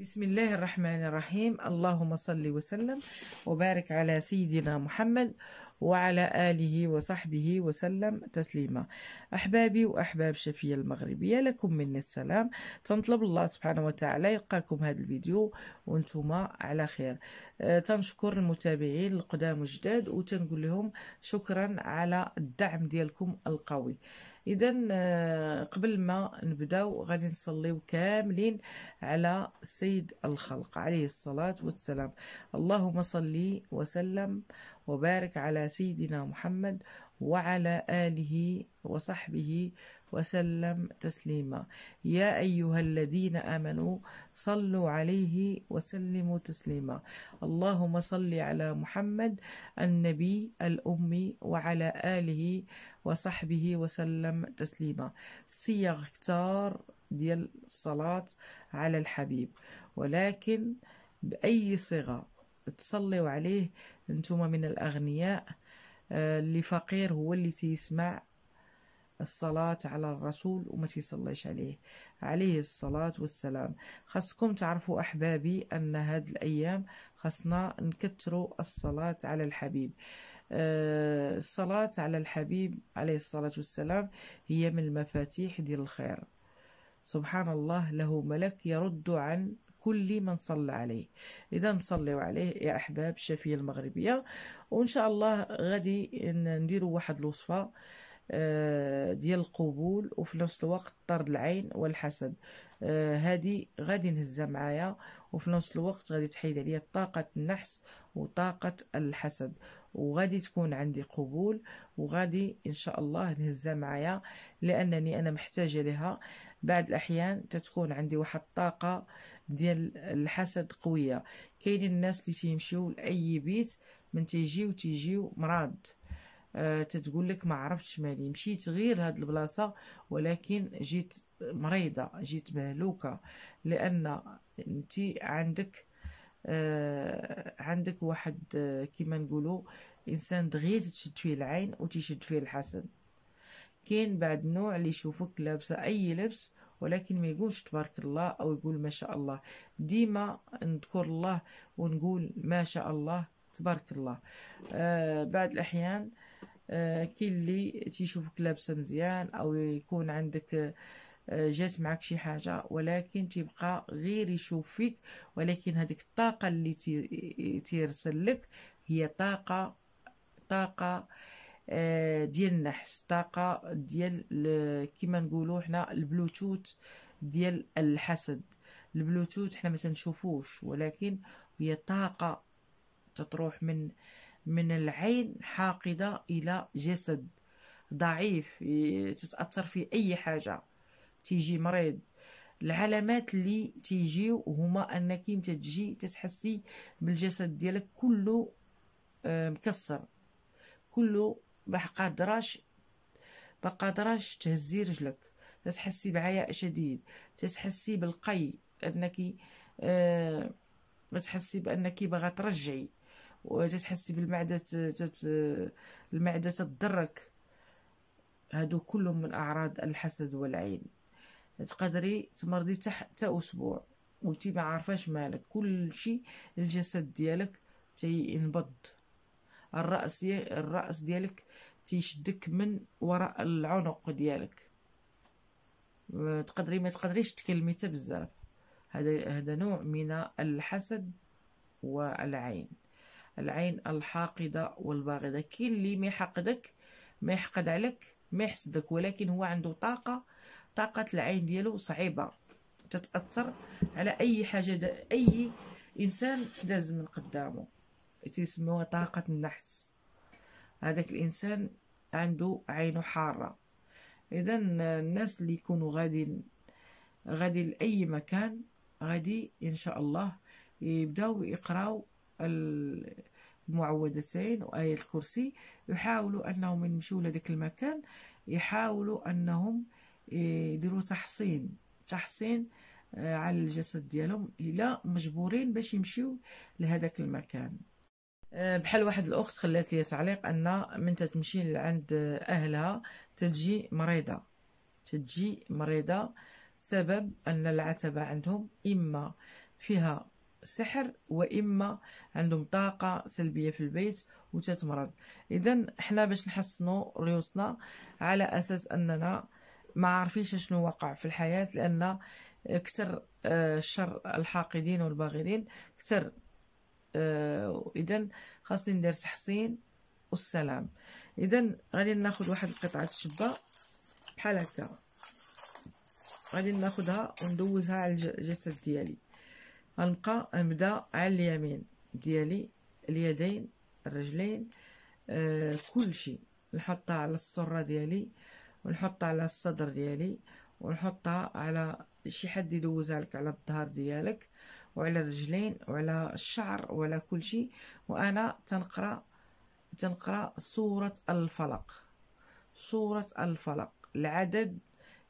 بسم الله الرحمن الرحيم اللهم صل وسلم وبارك على سيدنا محمد وعلى آله وصحبه وسلم تسليما أحبابي وأحباب شفية المغربية لكم مني السلام تنطلب الله سبحانه وتعالى يلقاكم هذا الفيديو وأنتم على خير تنشكر المتابعين القدام الجداد وتنقول لهم شكرا على الدعم ديالكم القوي اذا آه، قبل ما نبداو غادي نصليو كاملين على سيد الخلق عليه الصلاة والسلام. اللهم صل وسلم وبارك على سيدنا محمد وعلى آله وصحبه وسلم تسليما. يا أيها الذين آمنوا صلوا عليه وسلموا تسليما. اللهم صل على محمد النبي الأمي وعلى آله وصحبه وسلم تسليما. صيغ كتار ديال الصلاة على الحبيب. ولكن بأي صيغة تصليوا عليه أنتم من الأغنياء آه، اللي فقير هو اللي تيسمع الصلاة على الرسول وما تيصليش عليه عليه الصلاة والسلام. خاصكم تعرفوا أحبابي أن هاد الأيام خاصنا نكتروا الصلاة على الحبيب. أه الصلاة على الحبيب عليه الصلاة والسلام هي من المفاتيح ديال الخير. سبحان الله له ملك يرد عن كل من صلى عليه. إذا نصليو عليه يا أحباب الشافيه المغربية وإن شاء الله غادي نديروا واحد الوصفة. آه، ديال القبول وفي نفس الوقت طرد العين والحسد. هذه آه غادي نهزها معايا وفي نفس الوقت غادي تحيد عليا طاقة النحس وطاقة الحسد. وغادي تكون عندي قبول وغادي إن شاء الله نهزها معايا لأنني أنا محتاجة لها. بعد الأحيان تتكون عندي واحد الطاقة ديال الحسد قوية. كاينين الناس اللي تيمشيو لأي بيت من تيجيو تيجيو مرض آه تتقول لك ما عرفتش مالي. مشيت غير هاد البلاصة ولكن جيت مريضة جيت مهلوكة. لأن انت عندك آه عندك واحد آه كيما نقولوا إنسان دغيا تشد فيه العين وتشد فيه الحسن. كاين بعد نوع اللي يشوفك لابسة أي لبس ولكن ما يقولش تبارك الله أو يقول ما شاء الله. ديما نذكر الله ونقول ما شاء الله تبارك الله. آه بعد الأحيان آه، كاين اللي تيشوفك لابسة مزيان أو يكون عندك آه، جات معك شي حاجة ولكن تيبقى غير يشوف فيك ولكن هذيك الطاقة اللي تيرسل لك هي طاقة طاقة آه، ديال النحس طاقة ديال كيما نقولوا حنا البلوتوث ديال الحسد. البلوتوث حنا ما تنشوفوش ولكن هي طاقة تتروح من من العين حاقدة إلى جسد. ضعيف تتأثر في أي حاجة. تيجي مريض. العلامات اللي تيجيو هما أنك تجي تتحسي بالجسد ديالك كله آه، مكسر. كله ما قادراش ما قادراش تهزي رجلك. تتحسي بعياء شديد. تتحسي بالقي أنك أه تحسي بأنك باغا ترجعي. وتتحسي بالمعدة تت المعدة تضرك هادو كلهم من أعراض الحسد والعين. تقدري تمرضي حتى أسبوع. وأنتي ما عارفاش مالك. كل شيء الجسد ديالك تينبض. الرأس الرأس ديالك تيشدك من وراء العنق ديالك. تقدري ما تقدريش تكلمي حتى بزاف. هذا هذا نوع من الحسد والعين. العين الحاقدة والباغضة. كاين اللي ما يحقدك ما يحقد عليك ما يحسدك ولكن هو عنده طاقة طاقة العين ديالو صعيبة تتأثر على أي حاجة أي إنسان داز من قدامه تيسموها طاقة النحس. هذاك الإنسان عنده عينه حارة. إذا الناس اللي يكونوا غادي غادي لأي مكان غادي إن شاء الله يبداو يقراو المعوذتين وآية الكرسي يحاولوا أنهم يمشوا لذاك المكان يحاولوا أنهم يديروا تحصين تحصين آه، على الجسد ديالهم إلا مجبورين باش يمشيو لهذاك المكان. آه، بحال واحد الأخت خلات لي تعليق أن من تتمشي لعند أهلها تجي مريضة. تجي مريضة سبب أن العتبة عندهم إما فيها سحر وإما عندهم طاقة سلبية في البيت وتتمرض. اذا حنا باش نحسنوا ريوسنا على أساس أننا ما عارفينش شنو وقع في الحياة لأن كثر الشر آه، الحاقدين والباغرين كثر آه، اذا خاصني ندير تحصين والسلام. اذا غادي ناخذ واحد قطعة الشبه بحال هكا. غادي ناخذها وندوزها على الجسد ديالي. غنبقى نبدا على اليمين ديالي اليدين الرجلين آه كل شيء. نحطها على السره ديالي ونحطها على الصدر ديالي ونحطها على شي حد يدوزها لك على الظهر ديالك وعلى الرجلين وعلى الشعر وعلى كل شيء. وأنا تنقرأ تنقرأ سوره الفلق. سوره الفلق العدد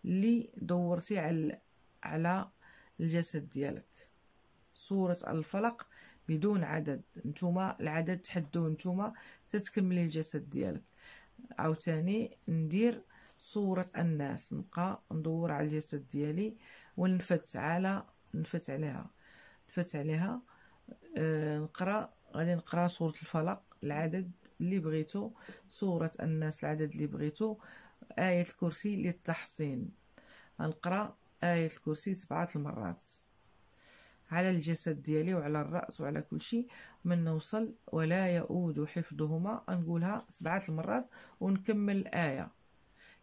اللي دورتي على على الجسد ديالك. سورة الفلق بدون عدد. نتوما العدد تحدوه نتوما تتكملي الجسد ديالك. عاوتاني ندير صورة الناس. نبقى ندور على الجسد ديالي ونفت على نفت عليها. نفت عليها آه نقرأ غادي نقرأ سورة الفلق العدد اللي بغيتو. سورة الناس العدد اللي بغيتو. آية الكرسي للتحصين. غنقرأ آية الكرسي سبعة المرات. على الجسد ديالي وعلى الرأس وعلى كل شيء من نوصل ولا يؤود حفظهما. نقولها سبعة المرات ونكمل الآية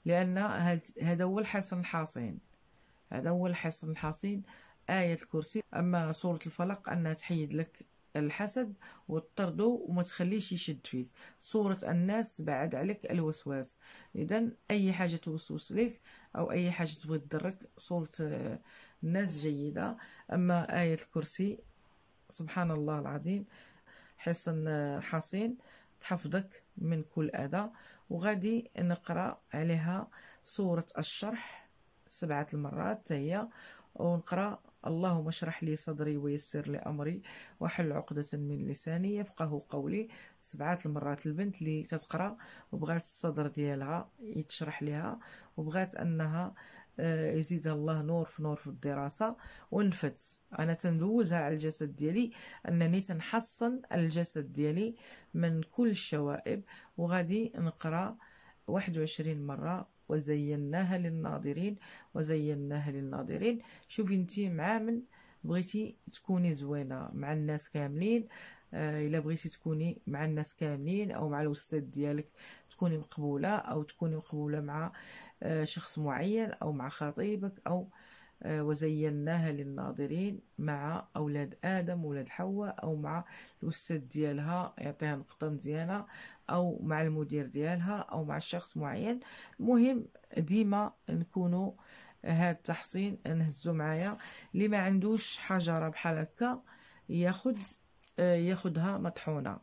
لأن هذا هو الحصن الحاصين هذا هو الحصن الحاصين آية الكرسي. أما سورة الفلق أنها تحيد لك الحسد وتطردو وما تخليش يشد فيك. صورة الناس بعد عليك الوسواس. إذا أي حاجة توسوس لك أو أي حاجة تبغي تضرك صورة الناس جيدة. أما آية الكرسي سبحان الله العظيم حسن حصين تحفظك من كل أذى. وغادي نقرأ عليها سورة الشرح سبعة المرات هي. ونقرأ اللهم اشرح لي صدري ويسر لي أمري واحل عقدة من لساني يفقه قولي. سبعة المرات البنت اللي تتقرأ وبغات الصدر ديالها يتشرح لها وبغات أنها يزيدها الله نور في نور في الدراسة. ونفت أنا تندوزها على الجسد ديالي. أنني تنحصن الجسد ديالي من كل الشوائب. وغادي واحد وعشرين مرة. وزيناها للناظرين. وزيناها للناظرين. شوفي أنتي مع من بغيتي تكوني زوينة مع الناس كاملين آه إلا بغيتي تكوني مع الناس كاملين أو مع الاستاذ ديالك تكوني مقبولة أو تكوني مقبولة مع آه شخص معين أو مع خطيبك أو آه وزيناها للناظرين مع أولاد آدم ولاد حواء أو مع الاستاذ ديالها يعطيها نقطة مزيانة أو مع المدير ديالها أو مع شخص معين. المهم ديما نكونوا هاد التحصين نهزو معايا. اللي ما عندوش حجرة بحال هكا ياخد ياخدها مطحونة.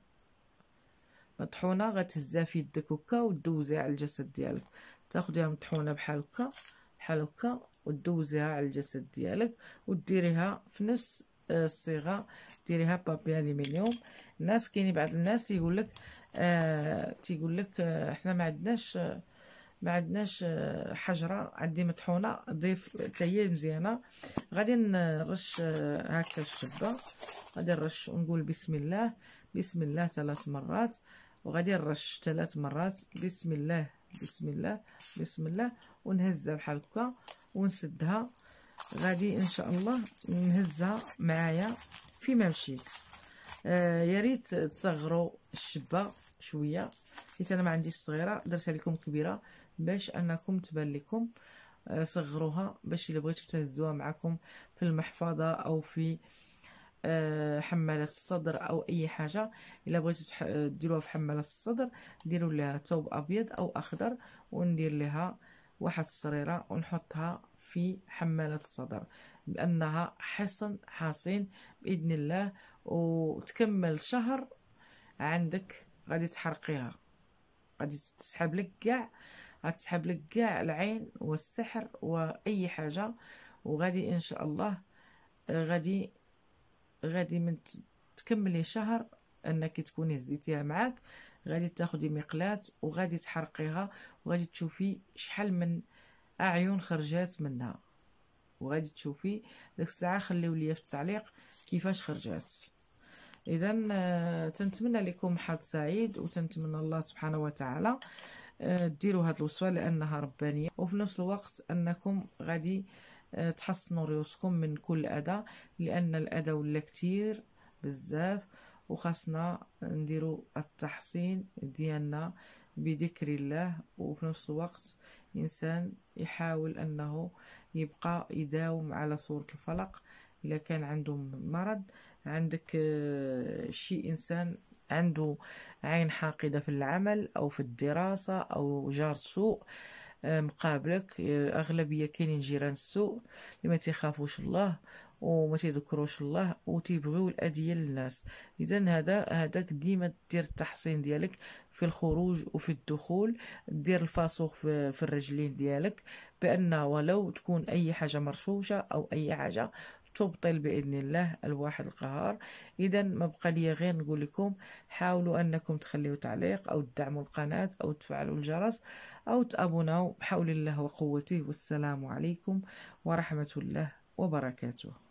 مطحونة غتهزها في يدك هكا ودوزيها على الجسد ديالك. تاخديها مطحونة بحال هكا بحال هكا ودوزيها على الجسد ديالك وديريها في نفس الصيغة. ديريها بابي ألومنيوم. الناس كاين بعض الناس يقول لك آه تيقول لك آه إحنا ما عندناش آه ما عندناش آه حجرة عندي مطحونة ضيف حتى هي مزيانة. غادي نرش آه هكا الشبة. غادي نرش ونقول بسم الله. بسم الله ثلاث مرات. وغادي نرش ثلاث مرات. بسم الله بسم الله بسم الله. ونهزها بحال هكا ونسدها. غادي إن شاء الله نهزها معايا فيما مشيت. آه يا ريت تصغروا الشبة شوية. حيت أنا ما عنديش صغيرة درتها لكم كبيرة. باش أنكم تبان لكم آه صغروها باش إلا بغيتو تهزوها معكم في المحفظة أو في آه حمالة الصدر أو أي حاجة. إلا بغيتو ديروها في حمالة الصدر ديروا لها ثوب أبيض أو أخضر وندير لها واحد الصريرة ونحطها في حمالة الصدر بأنها حصن حصين بإذن الله وتكمل شهر عندك غادي تحرقيها. غادي تسحب لك كاع غتسحب لك كاع العين والسحر وأي حاجة وغادي إن شاء الله غادي غادي من تكملي شهر أنك تكوني هزيتيها معاك غادي تاخدي مقلاة وغادي تحرقيها وغادي تشوفي شحال من أعين خرجات منها. وغادي تشوفي ديك الساعة خليو ليا في التعليق كيفاش خرجات. اذا آه، تنتمنى لكم حظ سعيد وتنتمنى الله سبحانه وتعالى ديروا هاد الوصفة لأنها ربانية. وفي نفس الوقت أنكم غادي آه، تحصنوا ريوسكم من كل اذى لأن الاذى ولا كتير بزاف. وخاصنا نديرو التحصين ديالنا بذكر الله. وفي نفس الوقت إنسان يحاول أنه يبقى يداوم على سورة الفلق. اذا كان عنده مرض عندك آه، شي إنسان عنده عين حاقدة في العمل أو في الدراسة أو جار سوء مقابلك أغلبية كاينين جيران السوء اللي ما تيخافوش الله وما تيذكروش الله وتيبغيو الأذية للناس. اذا هذا هذاك ديما دير التحصين ديالك في الخروج وفي الدخول دير الفاسوق في, الرجلين ديالك بأن ولو تكون أي حاجة مرشوشة أو أي حاجة تبطل بإذن الله الواحد القهار. إذا ما بقى لي غير نقول لكم حاولوا أنكم تخليوا تعليق أو تدعموا القناة أو تفعلوا الجرس أو تابوناو. بحول الله وقوته والسلام عليكم ورحمة الله وبركاته.